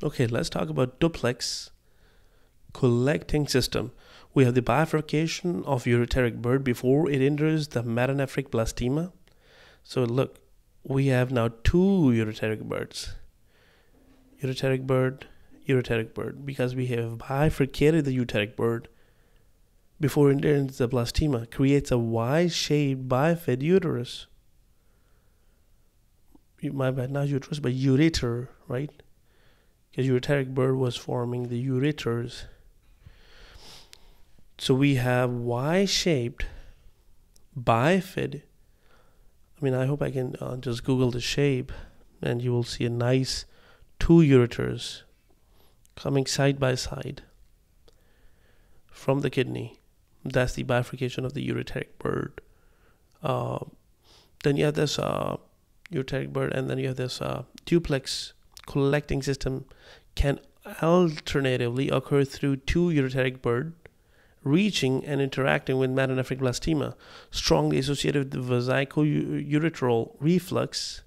Okay, let's talk about duplex collecting system. We have the bifurcation of ureteric bud before it enters the metanephric blastema. So look, we have now two ureteric buds. Ureteric bud, ureteric bud, because we have bifurcated the ureteric bud before it enters the blastema, creates a Y-shaped bifid uterus. My bad, not uterus, but ureter, right? Because ureteric bud was forming the ureters. So we have Y-shaped bifid. I mean, I hope I can uh, just Google the shape, and you will see a nice two ureters coming side by side from the kidney. That's the bifurcation of the ureteric bud. Uh, then you have this uh, ureteric bud, and then you have this uh, duplex collecting system can alternatively occur through two ureteric bud reaching and interacting with metanephric blastema, strongly associated with the vesico-ureteral reflux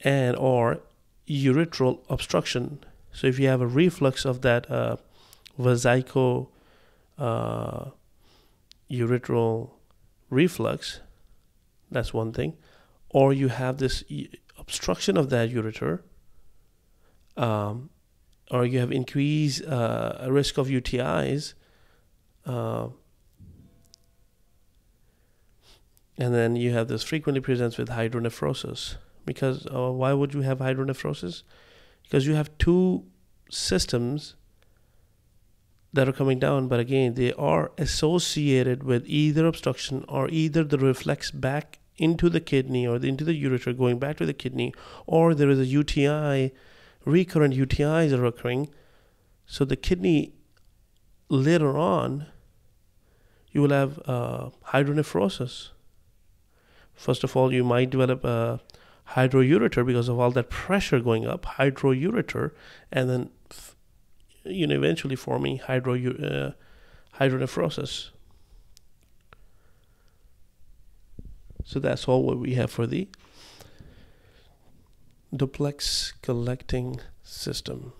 and or ureteral obstruction. So if you have a reflux of that uh, vesico uh, ureteral reflux, that's one thing, or you have this obstruction of that ureter, um, or you have increased uh, risk of UTIs, uh, and then you have this frequently presents with hydronephrosis. Because uh, why would you have hydronephrosis? Because you have two systems that are coming down, but again, they are associated with either obstruction or either the reflux back into the kidney or into the ureter going back to the kidney, or there is a UTI recurrent UTIs are occurring. So the kidney later on, you will have uh, hydronephrosis. First of all, you might develop a hydroureter because of all that pressure going up, hydroureter, and then you know eventually forming hydro uh, hydronephrosis. So that's all what we have for the duplex collecting system.